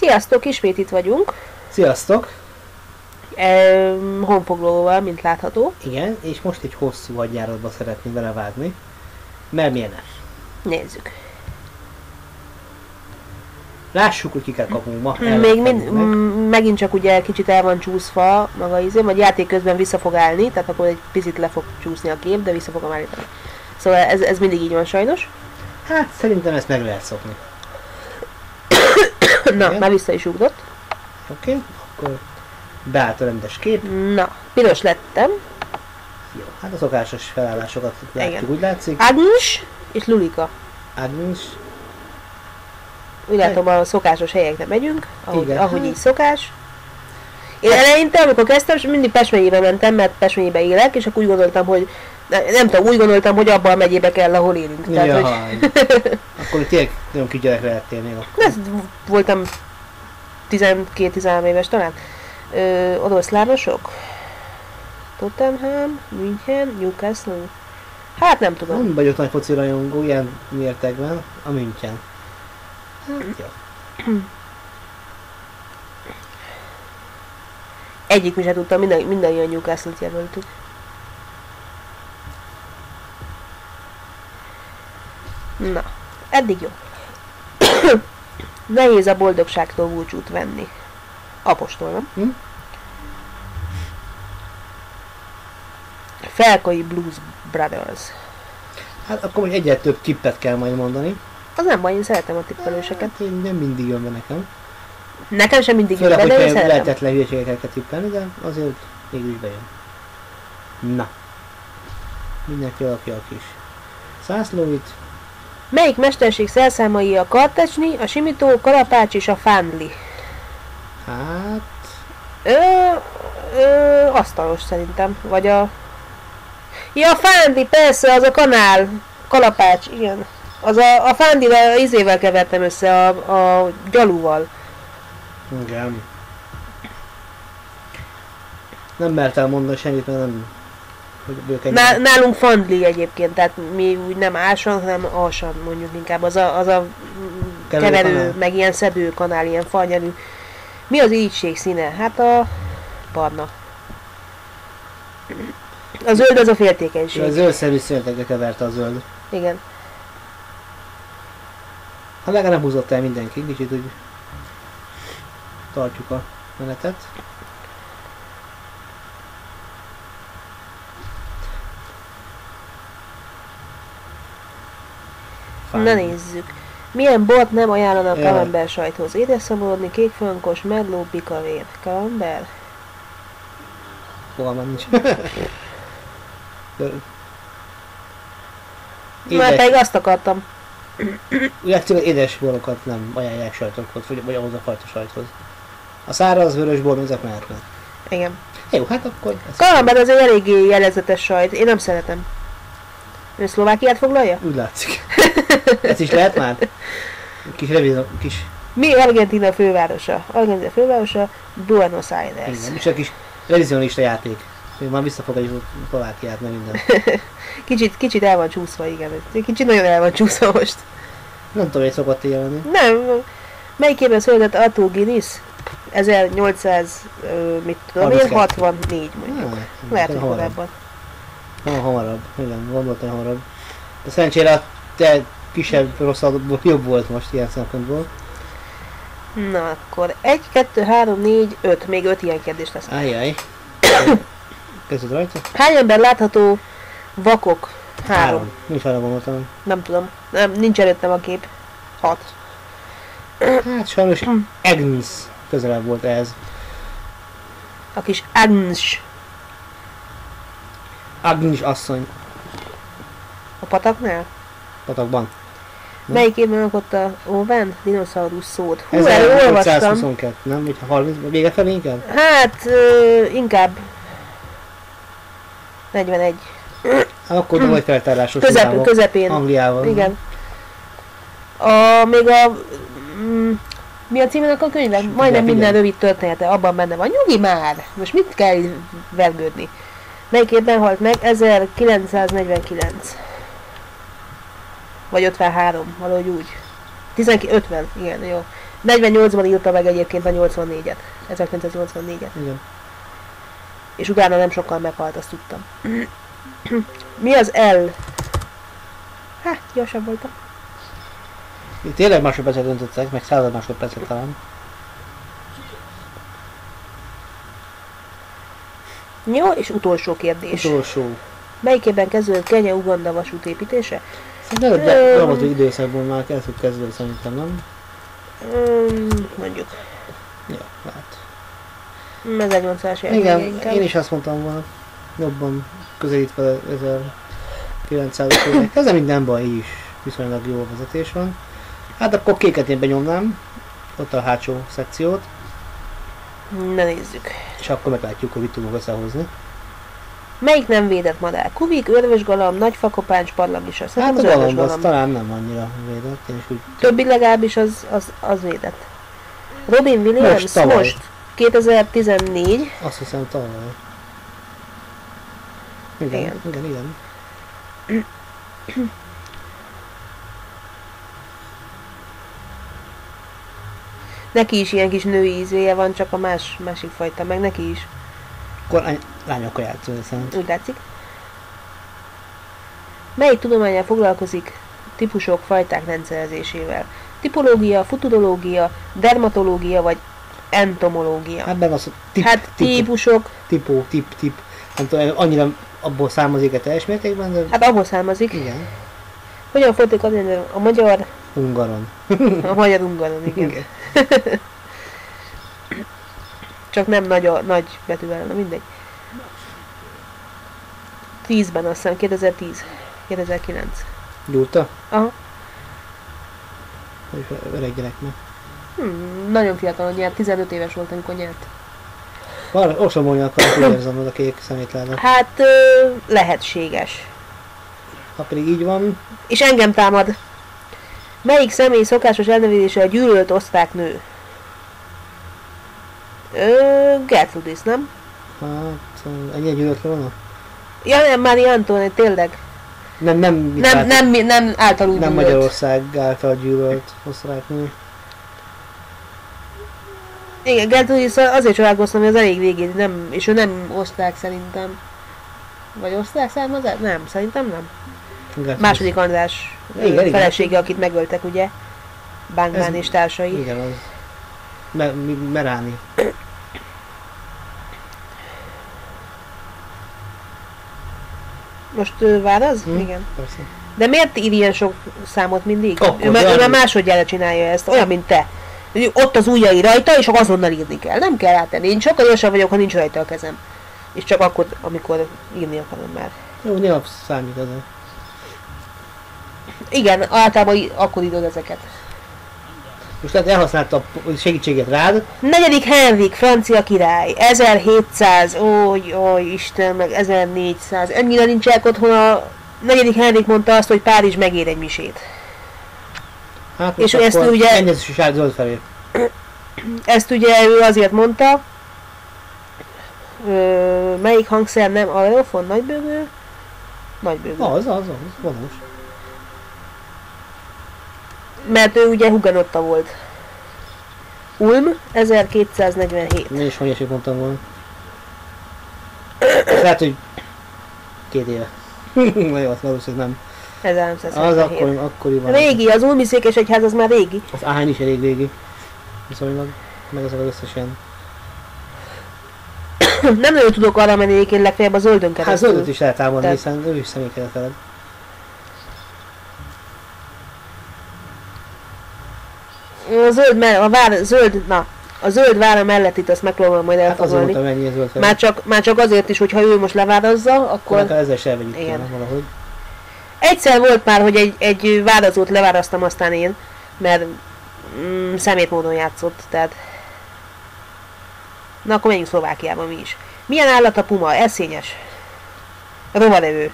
Sziasztok, ismét itt vagyunk. Sziasztok! Um, honfoglalóval, mint látható. Igen, és most egy hosszú hadjáratba szeretném vele vágni. Mert milyen nem? Nézzük. Lássuk, hogy kiket kapunk ma. Még mind, m- megint csak ugye kicsit el van csúszva maga izé, vagy játék közben vissza fog állni, tehát akkor egy picit le fog csúszni a kép, de vissza fogom állítani. Szóval ez, ez mindig így van sajnos. Hát szerintem ezt meg lehet szokni. Na, Igen. már vissza is ugrott. Oké, okay, akkor beállt a rendes kép. Na, piros lettem. Jó, hát a szokásos felállásokat látjuk, Igen. úgy látszik. Agnes és Lulika. Agnes. Úgy látom, a szokásos helyekre megyünk, ahogy, Igen. ahogy így szokás. Én eleinte, amikor kezdtem, mindig Pesmegyébe mentem, mert Pesmegyébe élek, és akkor úgy gondoltam, hogy nem tudom, úgy gondoltam, hogy abban a megyébe kell, ahol élünk. Tehát, Ja, hogy, akkor tényleg nagyon kisgyerek lehettél még akkor. ez voltam 12-13 éves talán. Ö, oroszlánosok? Tottenham, München, Newcastle? Hát nem tudom. Nem vagyok nagy foci rajongó ilyen mértékben, a München. Hát, jó. Egyik mi sem tudtam, minden, mindannyian Newcastle-t jelöltük. Na, eddig jó. Nehéz a boldogságtól búcsút venni. Apostol, nem? Hm? Felkai Blues Brothers. Hát akkor hogy egyet több tippet kell majd mondani. Az nem baj, én szeretem a tippelőseket. Hát én nem mindig jön be nekem. Nekem sem mindig jön Főleg, be, de én szeretem. lehetetlen hülyeségeket kell tippelni, de azért mégis bejön. Na. Mindenki alakja a kis zászlóit. Melyik mesterség szerszámai a kartecsni, a simító, kalapács és a fánli? Hát... Ö, ö, asztalos szerintem, vagy a... Ja, a fándi, persze, az a kanál, kalapács, igen. Az a, a fándira izével kevertem össze, a, a gyalúval. Igen. Nem mertem mondani semmit, mert nem... Hogy nálunk fandli egyébként, tehát mi úgy nem ásan, hanem alsan mondjuk inkább. Az a, az a Keverő keverő, meg ilyen szedő kanál, ilyen fanyelű. Mi az ígység színe? Hát a barna. A zöld az a féltékenység. A zöld szemű szőnyetekbe keverte a zöld. Igen. Ha legalább húzott el mindenki, kicsit úgy tartjuk a menetet. Fáj. Na nézzük. Milyen bort nem ajánlanak Jaj. kalamber sajthoz? Édes szamorodni, kékfrankos, merló, pikavér. Kalamber? Fogalmam nincs. Már édes, pedig azt akartam. legtöbbet édes borokat nem ajánlják sajtokhoz, vagy, vagy ahhoz a fajta sajthoz. A száraz vörös bor, ezek mehetnek. Igen. Jó, hát akkor... Kalamber az egy eléggé jelezetes sajt. Én nem szeretem. Ő Szlovákiát foglalja? úgy látszik. Ez is lehet már? Kis revízió, kis... Mi Argentina fővárosa? Argentina fővárosa Buenos Aires. Igen, és a kis revizionista játék. Még már visszafogadjuk Szlovákiát, meg minden. Kicsit, kicsit el van csúszva, igen. Kicsit nagyon el van csúszva most. Nem tudom, hogy szokott élni. Nem. Melyik évben született Arthur Guinness? 1800, ö, mit tudom én, 32. 64 mondjuk. Ah, Lehet, hogy korábban. Ha, hamarabb. Igen, gondoltam hamarabb. De szerencsére a te kisebb, rosszabb, jobb volt most ilyen szempontból. Na akkor 1, 2, 3, 4, 5. Még 5 ilyen kérdés lesz. Ajjaj. Kezded rajta? Hány ember látható vakok? 3. Nincs arra gondoltam. Nem tudom. Nem, nincs előttem a kép. 6. Hát sajnos Agnes közelebb volt ehhez. A kis Agnes Agnes asszony a pataknál. patakban. Melyik évben alkotta a Owen dinoszaurusz szót? Hú, erről olvastam. 1822, nem? Vagy 30, vége felé inkább? Hát, ö, inkább 41. Hát akkor hmm. vagy feltárásos Közep, közepén. Angliával. Igen. A, még a... Mm, mi a címének a könyve? Majdnem minden rövid története, abban benne van. Nyugi már! Most mit kell vergődni? Melyik évben halt meg? 1949. Vagy 53, valahogy úgy. 19, 50, igen, jó. 48-ban írta meg egyébként a 84-et. 1984-et. Igen. És utána nem sokkal meghalt, azt tudtam. Mi az L? Hát, gyorsabb voltam. Tényleg másodpercet döntöttek, meg század másodpercet talán. Jó, és utolsó kérdés. Utolsó. Melyikében kezdődött Kenya-Uganda vasútépítése? De elmondó időszakban már el tud kezdődni szerintem, nem? Mm, mondjuk. Ja, hát. 1800-as évek Igen, inkább. én is azt mondtam volna, jobban közelítve 1900 évek. Ez minden baj is, viszonylag jó vezetés van. Hát akkor kéket én benyomnám, ott a hátsó szekciót, Na nézzük. és akkor meglátjuk, hogy mit tudunk összehozni. Melyik nem védett madár? Kuvik, örvösgalamb, nagy fakopáncs, parlagisa. Hát a galamb az talán nem annyira védett, én is úgy Többi legalábbis az, az, az védett. Robin Williams Most, tavaly. most 2014. azt hiszem tavaly. Igen, Igen. igen, igen. Neki is ilyen kis női ízéje van, csak a más, másik fajta, meg neki is. Akkor lány- lányokkal játszol, hiszen Úgy látszik. Melyik tudományal foglalkozik típusok, fajták rendszerezésével? Tipológia, futurológia, dermatológia vagy entomológia? Hát meg az tip, hát tip, típusok, tipó, tip, tip. Nem tudom, annyira abból származik a teljes mértékben, de hát abból származik. igen, Hogyan folytik az a magyar, ungaron. a magyar ungaron, igen. Igen. Csak nem nagy, a, nagy betűvel, na mindegy. 10-ben azt hiszem, 2010. 2009. Gyúrta? Aha. Vagy öreg gyereknek. Hmm, nagyon fiatalon nyert, 15 éves volt, amikor nyert. Valami osomolni úgy érzem, az a kék szemétláda. Hát ö, lehetséges. Ha pedig így van, És engem támad. Melyik személy szokásos elnevezése a gyűlölt osztrák nő? Ö, Gertrudis, nem? hát ennyi gyűlölt volna? Ja nem, Mári Antoine, tényleg. Nem, nem, Nem, nem, nem, nem általuk nem gyűlölt. Magyarország által gyűlölt osztráknő. Igen, Gertrudis azért csodálkoztam, hogy az elég végén nem, és ő nem osztrák szerintem. Vagy osztrák származás? Nem, szerintem nem. Gertrudis. Második András Igen, igen. felesége, akit megöltek, ugye? Bánkmán és társai. Igen, az. Me, mi, meráni. Most ő válasz? Hm. Igen. Persze. De miért ír ilyen sok számot mindig? Akkor, ő, már, ő már másodjára csinálja ezt, olyan, mint te. Ott az ujjai rajta, és azonnal írni kell. Nem kell átenni. Én sokkal gyorsabb vagyok, ha nincs rajta a kezem. És csak akkor, amikor írni akarom már. Jó, néha számít az. Igen, általában akkor írod ezeket. Most lehet elhasználta a segítséget rád, Negyedik Henrik, francia király, 1700, ój, ój, Isten, meg 1400. Ennyire nincsenek otthon a... Negyedik Henrik mondta azt, hogy Párizs megér egy misét. hát És ezt ugye- Ennyi is zöld felé. Ezt ugye ő azért mondta, ö, melyik hangszer nem aerofon, nagybőgő? Nagybőgő. Az, az, az, valós. Mert ő ugye huganotta volt. Ulm, 1247. Én is hogy mondtam volna. Lehet, hogy két éve. Na jó, azt valószínűleg nem. Az 1377. akkor, akkoriban. Régi, az Ulmi Székesegyház az már régi. Az Áhány is elég régi. Viszonylag. Meg ezek az összes ilyen. nem nagyon tudok arra menni, egyébként legfeljebb a zöldön Hát keresztül. zöldet is lehet támadni, Tehát- hiszen ő is személykedett veled. A zöld, mell- a vár, zöld, na, a zöld vára mellett itt azt megpróbálom majd Hát elfoglalni. mondtam ennyi a zöld már, csak, már csak azért is, hogyha ő most levárazza, Akkor akkor... akár ezzel elvegyük Igen. valahogy. Egyszer volt már, hogy egy, egy várazót levárasztam aztán én, mert mm, szemét módon játszott, tehát... Na akkor menjünk Szlovákiába mi is. Milyen állat a puma? Eszényes. Rovarevő.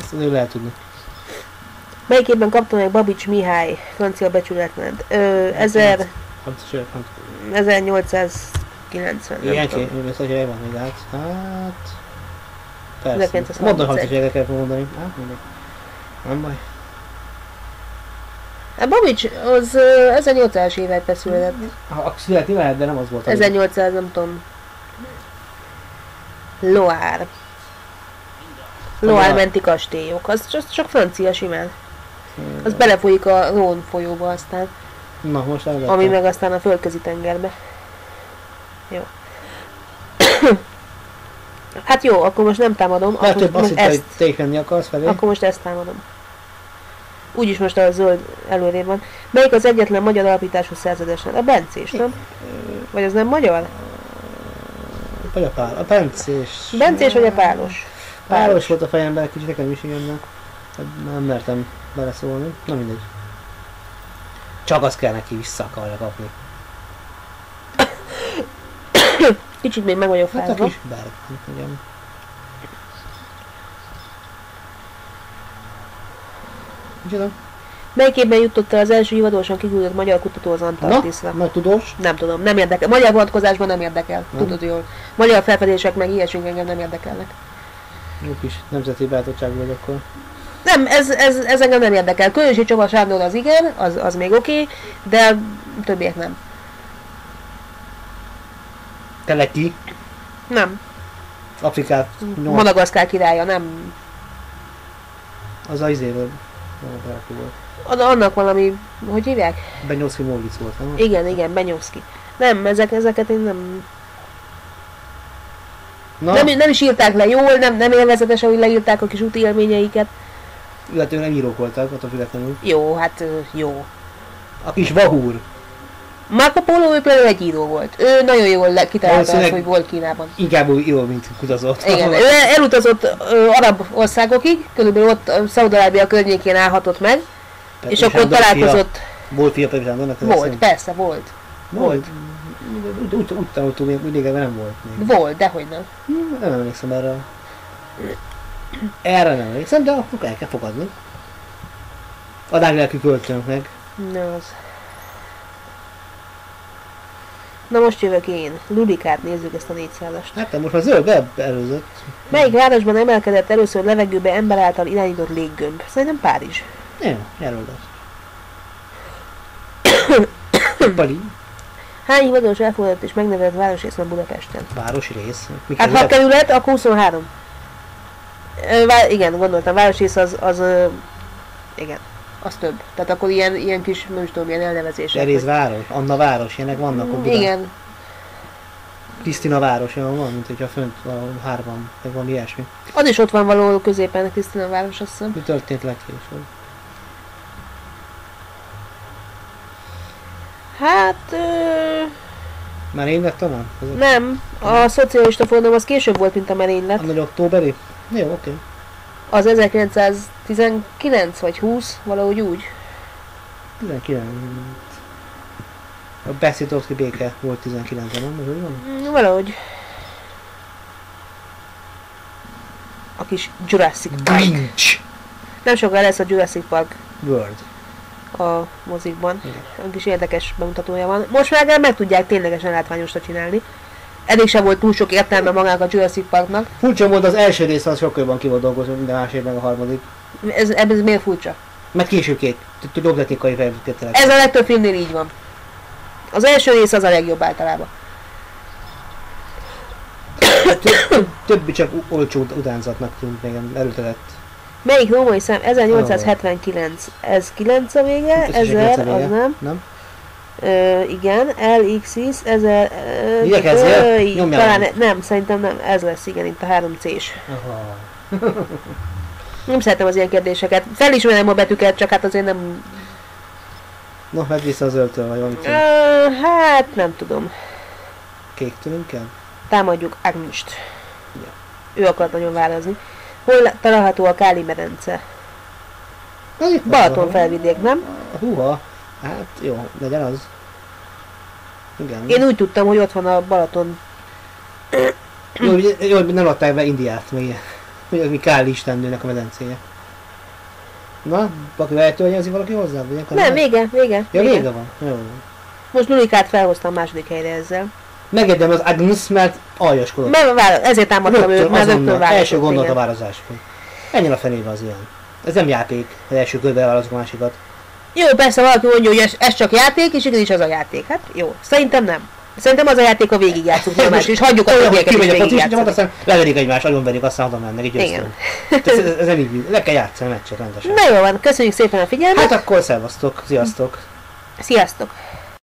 Ezt ő lehet tudni. Melyik évben kapta meg Babics Mihály, francia becsületment? Ö, 1000, Hát, sőt, hát. 1890. nem Igen, tudom. két, ez hogy van még át. Hát... Persze. 1931. Mondom, hogy éveket kell mondani. Hát, mindegy. Nem baj. A Babics az ö, 1800-as években született. Ha születni lehet, de nem az volt. a 1800, nem tudom. Loire. Loire menti kastélyok. Az csak, csak francia simán. Az belefolyik a Rhône folyóba aztán, Na, most elvettem. ami meg aztán a földközi tengerbe. Jó. hát jó, akkor most nem támadom, Lehet, akkor hogy azt most hittem, ezt, hogy menni akarsz felé. akkor most ezt támadom. Úgyis most a zöld előrébb van. Melyik az egyetlen magyar alapítású szerződésen? A Bencés, nem? Vagy az nem magyar? Vagy a pál. A Bencés. Bencés vagy a Pálos? Páros volt a fejemben, kicsit nekem is igen, de nem mertem beleszólni. Na mindegy. Csak azt kell neki vissza akarja kapni. Kicsit még meg vagyok Hát a fázva. kis berg. Igen. Micsoda? Melyik évben jutott el az első hivatalosan kiküldött magyar kutató az Antarktiszra? Na, tudós. Nem tudom, nem érdekel. Magyar vonatkozásban nem érdekel. Nem? Tudod jól. Magyar felfedések meg ilyesmik engem nem érdekelnek. Jó kis nemzeti beállítottság vagy akkor. Nem, ez, ez, ez engem nem érdekel. Kősi Csaba Sándor az igen, az, az még oké, okay, de többiek nem. Teleki, Nem. Afrikát, nyolc, Madagaszkár királya, nem. az a izéről. Jó, bárki volt. Ad- Annak valami, hogy hívják? Benyószki Móricz volt, nem? Igen, igen, Benyovszki. Nem, ezek, ezeket én nem, Na, nem, nem is írták le jól, nem, nem élvezetes, ahogy leírták a kis úti élményeiket. Illetve nem írók voltak, attól függetlenül. Jó, hát jó. A kis Vahúr. Marco Polo ő például egy író volt. Ő nagyon jól kitalálta azt, hogy volt Kínában. Inkább író, mint kutazott. Igen, ő elutazott ö, arab országokig, körülbelül ott Szaudarábia környékén állhatott meg, és Pepi akkor találkozott. Fia, volt fia Pepi Sándornak? Volt, szerint? persze, volt. Volt. Úgy, úgy, úgy tanultunk, még ebben nem volt még. Volt, dehogy nem. Nem emlékszem erre. A- Erre nem emlékszem, de akkor el kell fogadni. A lelkű költőnk meg. Ne az. Na most jövök én. Ludikát nézzük ezt a 400-ast. Hát te most már zöld be előzött. Melyik városban emelkedett először levegőbe ember által irányított léggömb? Szerintem Párizs. Nem, jelöld Pali, Hány hivatalos elfogadott és megnevezett városrész van Budapesten? városrész. Mi Hát ha kerület? kerület, akkor 23. Vá- igen, gondoltam, városrész az, az igen, az több. Tehát akkor ilyen, ilyen kis, nem is tudom, ilyen elnevezések. Vagy- város, Anna város, ilyenek vannak a Budán. Igen, Krisztina város, olyan van, mint hogyha fönt valahol hárman, meg valami ilyesmi. az is ott van valahol középen, Krisztina város, azt hiszem. Mi történt legkésőbb? Hát, ö, Már én lett talán? A- nem, a szocialista forradalom az később volt, mint a merénylet. A nagy októberi? Jó, oké. Az 1919 vagy 20, valahogy úgy. 19. A Beszédowski béke volt 19 nem? Ez van? Mm, Valahogy. A kis Jurassic Park. Grinch! Nem sokkal lesz a Jurassic Park World. a mozikban. Igen. Egy kis érdekes bemutatója van. Most már meg tudják ténylegesen látványosra csinálni. Eddig sem volt túl sok értelme magának a Jurassic Parknak. Furcsa volt az első rész, az sokkal jobban ki volt dolgozva, mint a második, meg a harmadik. Ez, ez miért furcsa? Mert később két, jobb technikai feltételek. Ez a legtöbb filmnél így van. Az első rész az a legjobb általában. Több- Többi csak olcsó utánzatnak tűnt, még erőtelett. Melyik római szám? 1879. Ez 9 a vége, 1000 az nem. Nem? Ö, igen, LXX, 1000... ö, Igyekezzél? ö, Nyomjál Talán valamit. nem, szerintem nem, ez lesz, igen, itt a 3C-s. Aha. Nem szeretem az ilyen kérdéseket. Felismerem a betűket, csak hát azért nem... No, vedd vissza a zöldtől, vagy valamit. Hát nem tudom. Kék tőlünk kell? Támadjuk Agnist. Ja. Ő akart nagyon válazni. Hol található a Káli medence? Az Balaton felvidék, nem? Húha. Hát jó, legyen az. Igen. Én úgy tudtam, hogy ott van a Balaton. Jó, hogy- jó, hogy nem adták be Indiát még. Hogy az mi Kál istennőnek a medencéje. Na, valaki eltölnyezni valaki hozzá? Vagy akkor Nem, vége, vége. Ja, vége. vége van. Jó. Most Lulikát felhoztam második helyre ezzel. Megérdem az Agnes, mert aljaskodott. Mert vála- ezért támadtam őt, mert rögtön első gondolat a igen. válaszás. Ennyi a fenébe az ilyen. Ez nem játék, az első körbe válaszok a másikat. Jó, persze valaki mondja, hogy ez, ez csak játék, és igenis az a játék. Hát jó, szerintem nem. Szerintem az a játék, a végig játszunk normális, és hagyjuk a többieket is kimegy a végig focis nyomat, játszani. aztán leverik egymást, agyon verik, aztán oda mennek, így Igen. Ez, ez, ez nem így. Le kell játszani a meccset rendesen. Na jó van, köszönjük szépen a figyelmet, Hát akkor szevasztok, sziasztok! sziasztok!